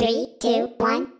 Three, two, one,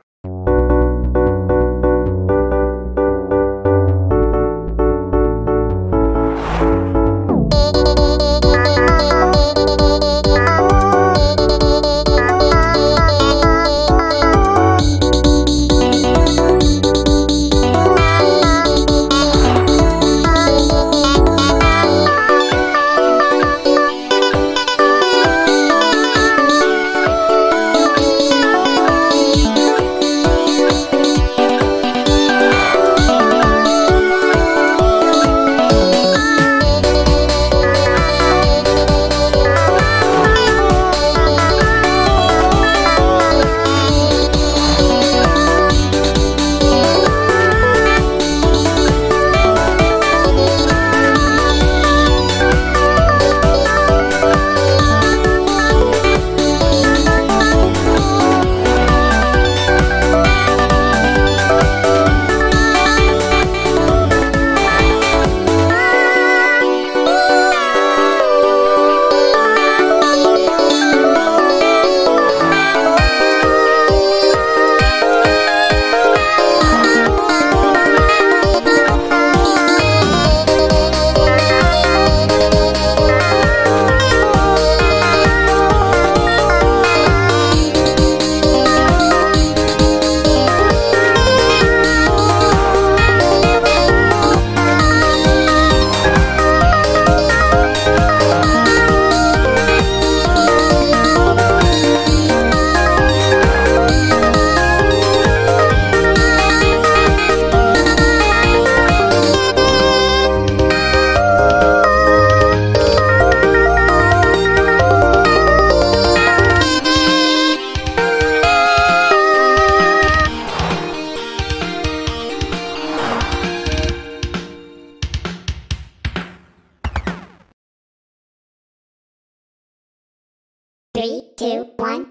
Two, one,